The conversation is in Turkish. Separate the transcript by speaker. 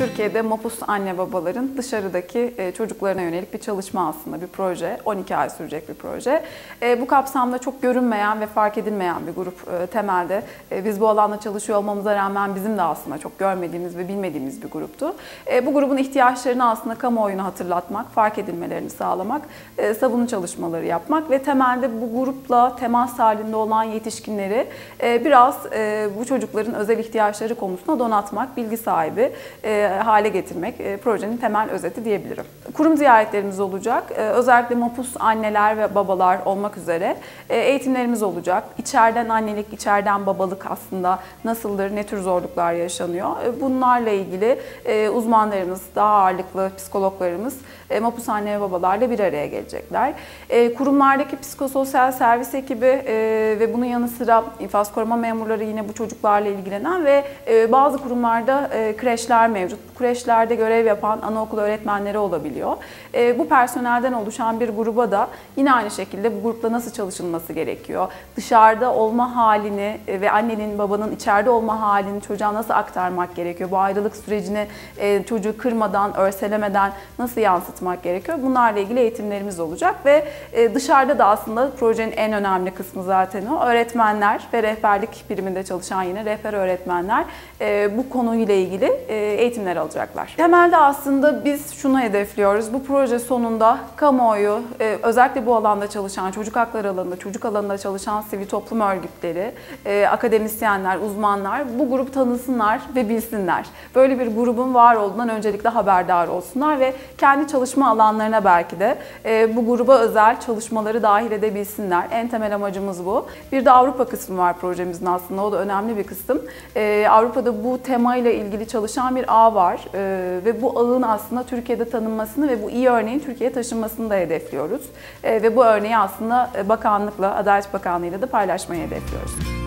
Speaker 1: Türkiye'de mapus anne babaların dışarıdaki e, çocuklarına yönelik bir çalışma aslında bir proje. 12 ay sürecek bir proje. E, bu kapsamda çok görünmeyen ve fark edilmeyen bir grup e, temelde. Biz bu alanda çalışıyor olmamıza rağmen bizim de aslında çok görmediğimiz ve bilmediğimiz bir gruptu. Bu grubun ihtiyaçlarını aslında kamuoyuna hatırlatmak, fark edilmelerini sağlamak, savunma çalışmaları yapmak ve temelde bu grupla temas halinde olan yetişkinleri biraz bu çocukların özel ihtiyaçları konusunda donatmak, bilgi sahibi hale getirmek e, projenin temel özeti diyebilirim. Kurum ziyaretlerimiz olacak. E, özellikle mapus anneler ve babalar olmak üzere e, eğitimlerimiz olacak. İçeriden annelik, içeriden babalık aslında nasıldır, ne tür zorluklar yaşanıyor. E, bunlarla ilgili e, uzmanlarımız, daha ağırlıklı psikologlarımız e, mapus anne ve babalarla bir araya gelecekler. E, kurumlardaki psikososyal servis ekibi e, ve bunun yanı sıra infaz koruma memurları yine bu çocuklarla ilgilenen ve e, bazı kurumlarda e, kreşler mevcut. Kreşlerde görev yapan anaokulu öğretmenleri olabiliyor. E, bu personelden oluşan bir gruba da yine aynı şekilde bu grupla nasıl çalışılması gerekiyor? Dışarıda olma halini e, ve annenin babanın içeride olma halini çocuğa nasıl aktarmak gerekiyor? Bu ayrılık sürecini e, çocuğu kırmadan, örselemeden nasıl yansıtmak gerekiyor? Bunlarla ilgili eğitimlerimiz olacak ve e, dışarıda da aslında projenin en önemli kısmı zaten o. Öğretmenler ve rehberlik biriminde çalışan yine rehber öğretmenler e, bu konuyla ilgili e, eğitimler alacaklar. Temelde aslında biz şunu hedefliyoruz. Bu proje sonunda kamuoyu, e, özellikle bu alanda çalışan, çocuk hakları alanında, çocuk alanında çalışan sivil toplum örgütleri, e, akademisyenler, uzmanlar bu grup tanısınlar ve bilsinler. Böyle bir grubun var olduğundan öncelikle haberdar olsunlar ve kendi çalışma alanlarına belki de e, bu gruba özel çalışmaları dahil edebilsinler. En temel amacımız bu. Bir de Avrupa kısmı var projemizin aslında. O da önemli bir kısım. Avrupa'da bu temayla ilgili çalışan bir ağ var e, ve bu ağın aslında Türkiye'de tanınmasını ve bu iyi örneğin Türkiye'ye taşınmasını da hedefliyoruz. E, ve bu örneği aslında bakanlıkla, Adalet Bakanlığı'yla da paylaşmayı hedefliyoruz.